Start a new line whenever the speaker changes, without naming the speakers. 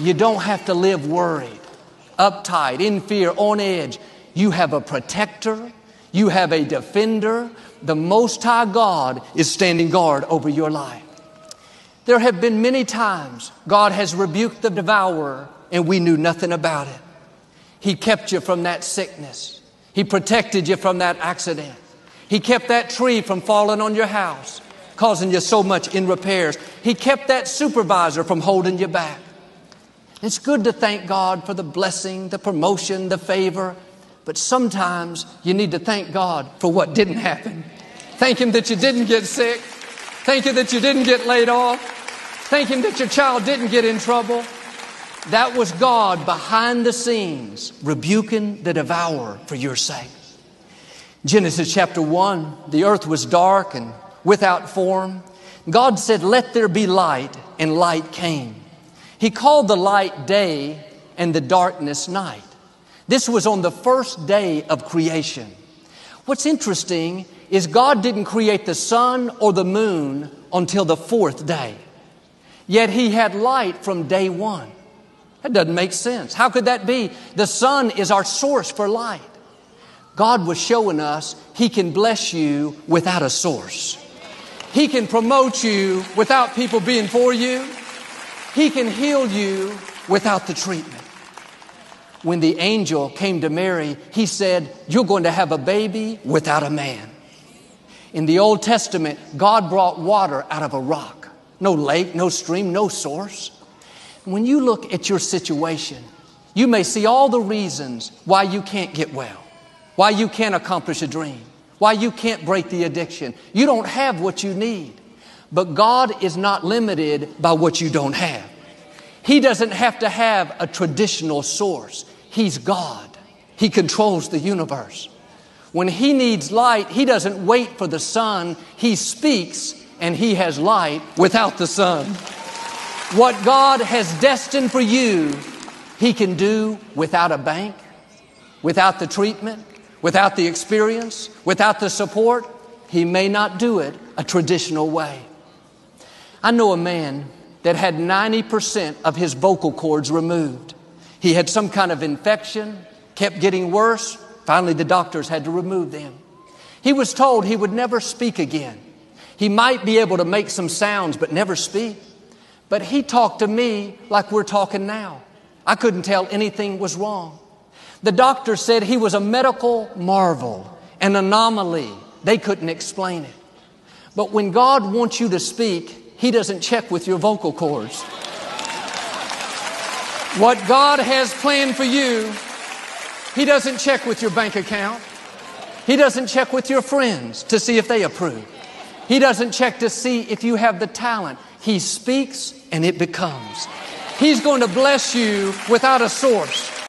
You don't have to live worried, uptight, in fear, on edge. You have a protector. You have a defender. The Most High God is standing guard over your life. There have been many times God has rebuked the devourer and we knew nothing about it. He kept you from that sickness. He protected you from that accident. He kept that tree from falling on your house, causing you so much in repairs. He kept that supervisor from holding you back. It's good to thank God for the blessing, the promotion, the favor, but sometimes you need to thank God for what didn't happen. Thank Him that you didn't get sick. Thank Him that you didn't get laid off. Thank Him that your child didn't get in trouble. That was God behind the scenes rebuking the devourer for your sake. Genesis chapter 1, the earth was dark and without form. God said, Let there be light, and light came. He called the light day and the darkness night. This was on the first day of creation. What's interesting is God didn't create the sun or the moon until the fourth day. Yet He had light from day one. That doesn't make sense. How could that be? The sun is our source for light. God was showing us He can bless you without a source. He can promote you without people being for you. He can heal you without the treatment. When the angel came to Mary, he said, You're going to have a baby without a man. In the Old Testament, God brought water out of a rock. No lake, no stream, no source. When you look at your situation, you may see all the reasons why you can't get well, why you can't accomplish a dream, why you can't break the addiction. You don't have what you need. But God is not limited by what you don't have. He doesn't have to have a traditional source. He's God. He controls the universe. When He needs light, He doesn't wait for the sun. He speaks and He has light without the sun. What God has destined for you, He can do without a bank, without the treatment, without the experience, without the support. He may not do it a traditional way. I know a man that had 90% of his vocal cords removed. He had some kind of infection, kept getting worse. Finally, the doctors had to remove them. He was told he would never speak again. He might be able to make some sounds, but never speak. But he talked to me like we're talking now. I couldn't tell anything was wrong. The doctor said he was a medical marvel, an anomaly. They couldn't explain it. But when God wants you to speak, He doesn't check with your vocal cords. What God has planned for you, He doesn't check with your bank account. He doesn't check with your friends to see if they approve. He doesn't check to see if you have the talent. He speaks and it becomes. He's going to bless you without a source.